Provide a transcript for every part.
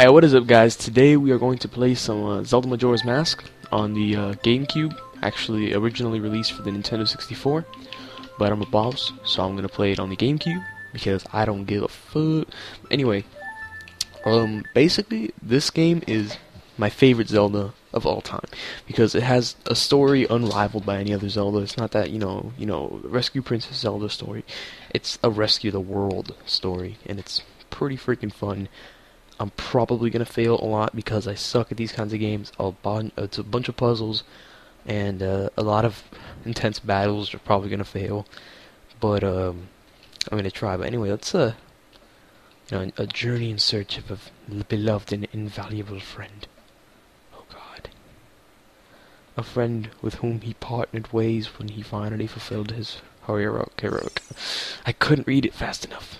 Hey, what is up, guys? Today we are going to play some uh, Zelda Majora's Mask on the uh, GameCube, actually originally released for the Nintendo 64. But I'm a boss, so I'm gonna play it on the GameCube because I don't give a fuck. Anyway, um, basically this game is my favorite Zelda of all time because it has a story unrivaled by any other Zelda. It's not that you know, you know, Rescue Princess Zelda story. It's a Rescue the World story, and it's pretty freaking fun. I'm probably gonna fail a lot because I suck at these kinds of games. A bon- it's a bunch of puzzles and uh, a lot of intense battles are probably gonna fail. But um, I'm gonna try. But anyway, uh, you know, a journey in search of a beloved and invaluable friend. Oh God, a friend with whom he partnered ways when he finally fulfilled his heroic heroic. I couldn't read it fast enough.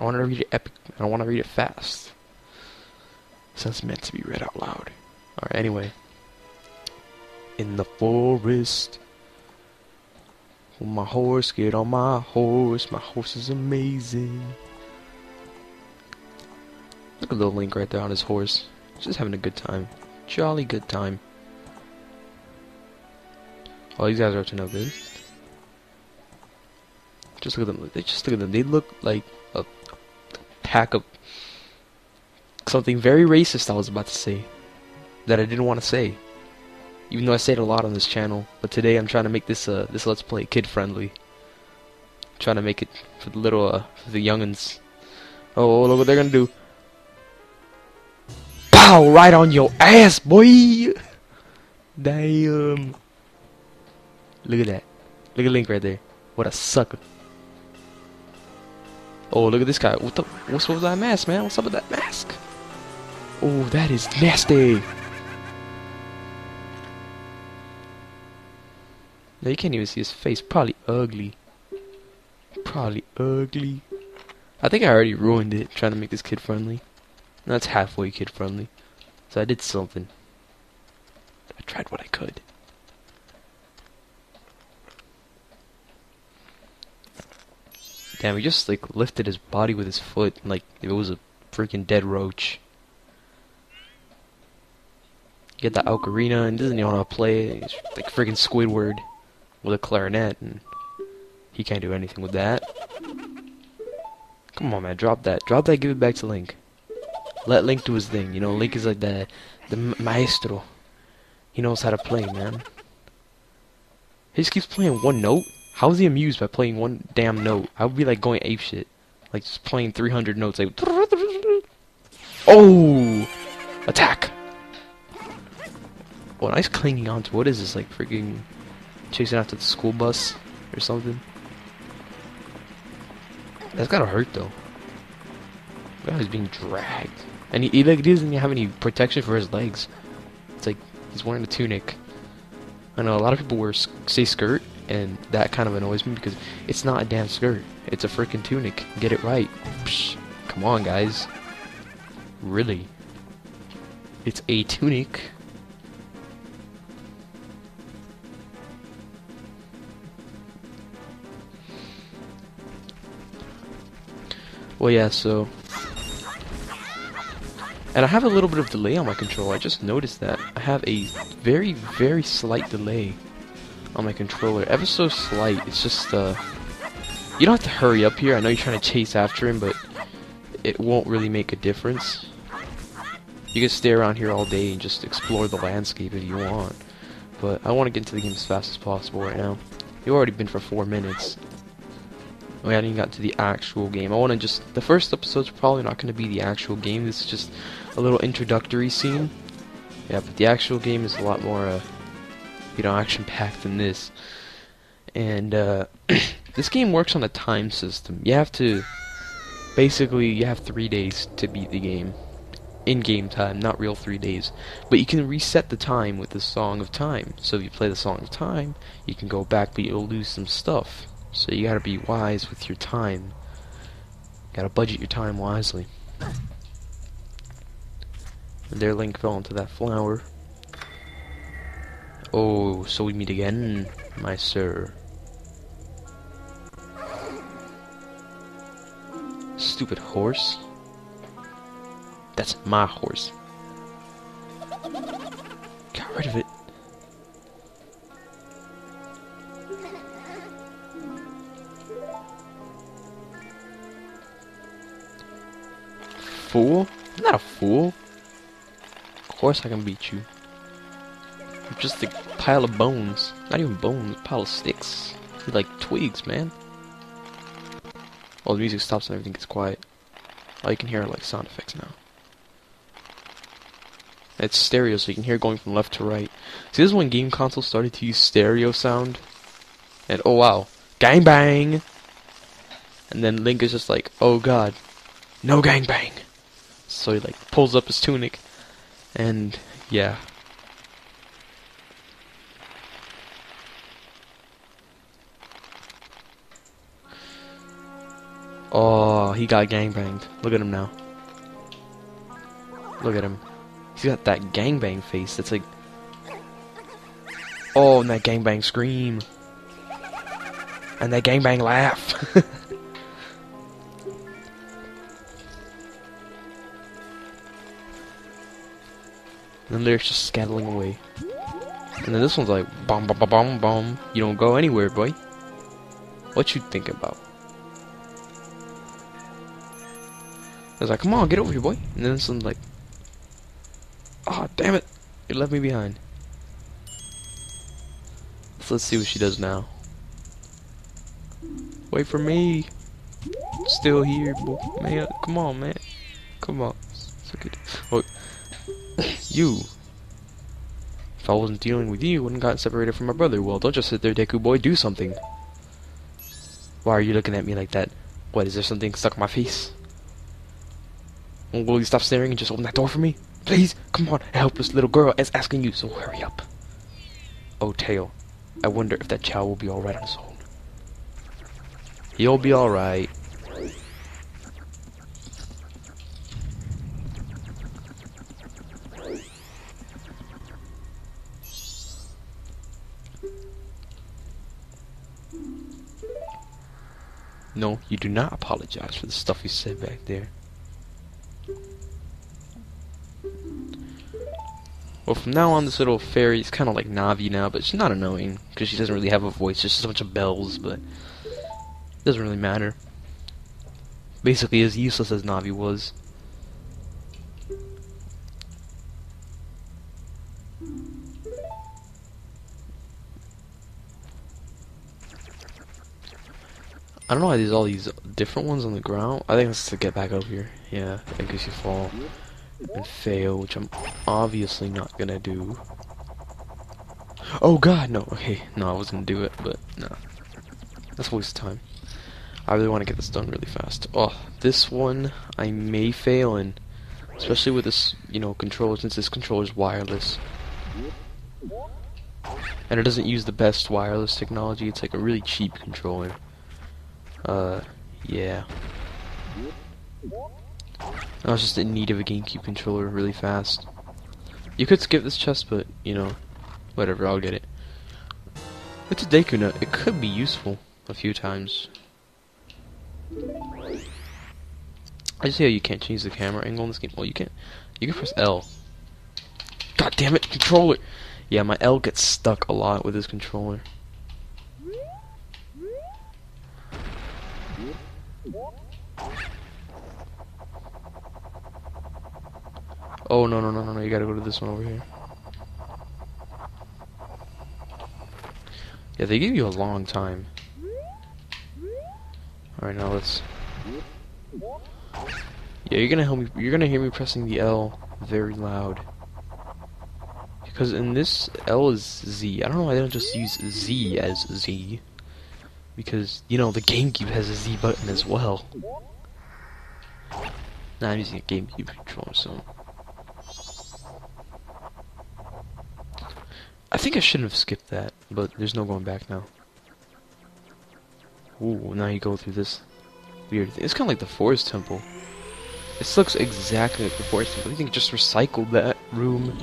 I want to read it epic. I want to read it fast. So it's meant to be read out loud. Alright, anyway. In the forest. My horse get on my horse? My horse is amazing. Look at little Link right there on his horse. Just having a good time. Jolly good time. All these guys are up to no good. Just look at them. They just look at them. They look like a pack of something very racist I was about to say that I didn't want to say. Even though I say it a lot on this channel, but today I'm trying to make this uh this let's play kid friendly. trying to make it for the little uh for the youngins. Oh, look what they're gonna do. Pow! Right on your ass, boy! Damn. Look at that. Look at Link right there. What a sucker. Oh, look at this guy. What the? What's with that mask, man? What's up with that mask? Oh, that is nasty. No, you can't even see his face. Probably ugly. Probably ugly. I think I already ruined it trying to make this kid friendly. That's halfway kid friendly. So I did something. I tried what I could. Damn, he just like lifted his body with his foot like it was a freaking dead roach. Get the ocarina and doesn't even to play it. He's like freaking Squidward with a clarinet and he can't do anything with that. Come on man, drop that. Drop that, give it back to Link. Let Link do his thing. You know, Link is like the the maestro. He knows how to play, man. He just keeps playing one note. How is he amused by playing one damn note? I would be like going ape shit. Like just playing 300 notes like Oh! Attack! Oh, nice clinging onto what is this like freaking chasing after the school bus or something? That's gotta hurt though. God, he's being dragged. And he, he like doesn't have any protection for his legs. It's like he's wearing a tunic. I know a lot of people wear say skirt and that kind of annoys me because it's not a damn skirt. It's a freaking tunic. Get it right. Psh, come on, guys. Really? It's a tunic. Well, yeah, so... And I have a little bit of delay on my control. I just noticed that. I have a very, very slight delay on my controller. Ever so slight. It's just, uh... You don't have to hurry up here. I know you're trying to chase after him, but it won't really make a difference. You can stay around here all day and just explore the landscape if you want. But I want to get into the game as fast as possible right now. You've already been for four minutes. We haven't got to the actual game. I want to just... The first episode's probably not going to be the actual game. This is just a little introductory scene. Yeah, but the actual game is a lot more, uh, you know, action-packed than this. And, uh, this game works on a time system. You have to... Basically, you have three days to beat the game. In-game time, not real three days. But you can reset the time with the Song of Time. So if you play the Song of Time, you can go back, but you'll lose some stuff. So you gotta be wise with your time. Gotta budget your time wisely. And there Link fell into that flower. Oh, so we meet again, my sir. Stupid horse. That's my horse. Got rid of it. Fool? I'm not a fool. Of course I can beat you. You're just a pile of bones. Not even bones, a pile of sticks. You're like twigs, man. Well, the music stops and everything gets quiet. All you can hear are like sound effects now. It's stereo, so you can hear going from left to right. See, this is when game consoles started to use stereo sound. And oh wow, gang bang! And then Link is just like, oh god, no gang bang! So he like pulls up his tunic, and yeah. Oh, he got gangbanged. Look at him now. Look at him. He's got that gangbang face that's like... Oh, and that gangbang scream. And that gangbang laugh. and then they're just scattering away. And then this one's like, bomb, bomb, bomb, bomb. You don't go anywhere, boy. What you think about? I was like, come on, get over here, boy. And then someone's like, oh, damn it. You left me behind. So let's see what she does now. Wait for me. Still here, boy. Man, come on, man. Come on. You. If I wasn't dealing with you, I wouldn't gotten separated from my brother. Well, don't just sit there, Deku boy. Do something. Why are you looking at me like that? What, is there something stuck in my face? Will you stop staring and just open that door for me? Please, come on, a helpless little girl is asking you, so hurry up. Oh, Tael, I wonder if that child will be alright on his own. He'll be alright. No, you do not apologize for the stuff you said back there. Well, from now on, this little fairy is kind of like Navi now, but she's not annoying, because she doesn't really have a voice, just a bunch of bells, but it doesn't really matter. Basically as useless as Navi was. I don't know why there's all these different ones on the ground. I think it's to get back up here. Yeah, in case you fall and fail, which I'm obviously not gonna do. Oh god, no, okay, no, I was gonna do it, but no. That's a waste of time. I really want to get this done really fast. Oh, this one I may fail in, especially with this, you know, controller, since this controller is wireless. And it doesn't use the best wireless technology, it's like a really cheap controller. Uh, yeah. I was just in need of a GameCube controller really fast. You could skip this chest, but, you know, whatever, I'll get it. It's a Deku Nut. It could be useful a few times. I just see how you can't change the camera angle in this game. Well, you can. You can press L. God damn it, controller! Yeah, my L gets stuck a lot with this controller. Oh, no, no, no, no, no, you gotta go to this one over here. Yeah, they give you a long time. Alright, now let's... Yeah, you're gonna help me, you're gonna hear me pressing the L very loud. Because in this, L is Z. I don't know why they don't just use Z as Z. Because, you know, the GameCube has a Z button as well. Nah, I'm using a GameCube controller, so... I think I shouldn't have skipped that, but there's no going back now. Ooh, now you go through this weird thing. It's kind of like the Forest Temple. This looks exactly like the Forest Temple. I think just recycled that room.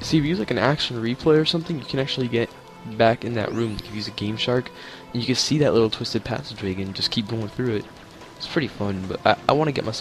See, if you use like an action replay or something, you can actually get back in that room. You can use a Game Shark, and you can see that little twisted passageway again. Just keep going through it. It's pretty fun, but I, I want to get myself